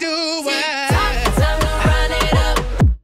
do it.